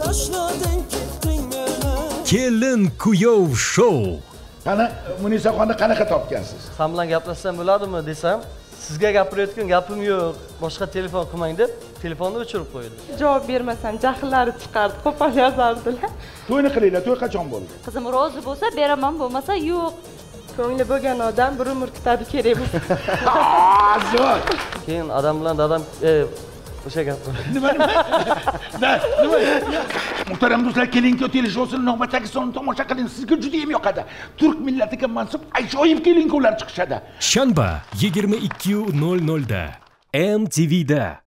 Boshlading ketding meni kelin kuyov shou qani munisaxonni qanaqa topgansiz? San bilan gaplashsam bo'ladimi desam sizga gapirayotgan gapim yo'q. Boshqa telefon qilmang deb telefonni o'chirib qo'ydi. Javob bermasam jahllari chiqardi qo'pol yozardilar. To'yni qilinglar to'y qachon bo'ldi? Qizim rozi bo'lsa beraman bo'lmasa yo'q. Ko'ngli bo'lgan odam bir umr kutabi kerak bo'lsa. Zo'r. Keyin adam bilan dadam e, o'sha gap nima nima muhtaram do'stlar keling kelin shosini navbatdagi sonini tomosha qiling sizga juda ham yoqadi turk millatiga mansub ajoyib kelinkovlar chiqishadi shanba 22:00 da. Mtvda